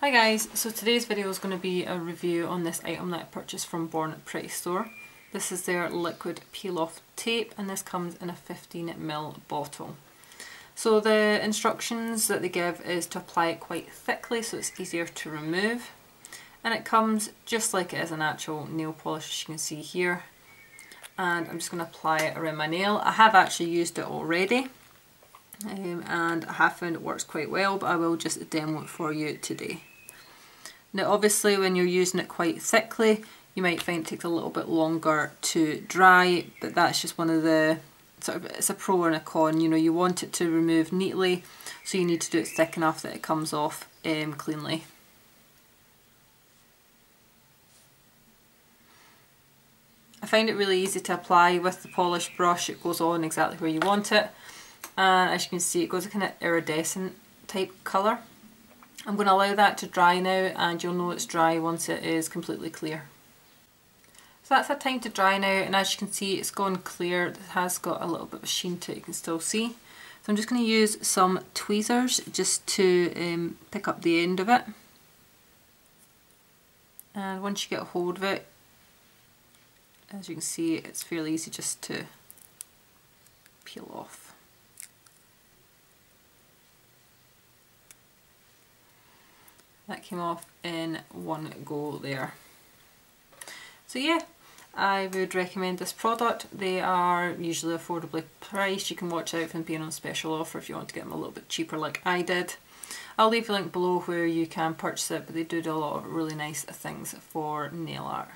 Hi guys, so today's video is going to be a review on this item that I purchased from Born Pretty Store. This is their liquid peel off tape and this comes in a 15ml bottle. So the instructions that they give is to apply it quite thickly so it's easier to remove. And it comes just like it is an actual nail polish as you can see here. And I'm just going to apply it around my nail. I have actually used it already um, and I have found it works quite well but I will just demo it for you today. Now obviously when you're using it quite thickly you might find it takes a little bit longer to dry but that's just one of the sort of it's a pro and a con you know you want it to remove neatly so you need to do it thick enough that it comes off um, cleanly. I find it really easy to apply with the polish brush it goes on exactly where you want it and as you can see it goes a kind of iridescent type colour. I'm going to allow that to dry now and you'll know it's dry once it is completely clear. So that's that time to dry now and as you can see it's gone clear, it has got a little bit of sheen to it you can still see. So I'm just going to use some tweezers just to um, pick up the end of it. And once you get a hold of it, as you can see it's fairly easy just to peel off. That came off in one go there. So yeah, I would recommend this product. They are usually affordably priced. You can watch out for them being on special offer if you want to get them a little bit cheaper like I did. I'll leave a link below where you can purchase it, but they do do a lot of really nice things for nail art.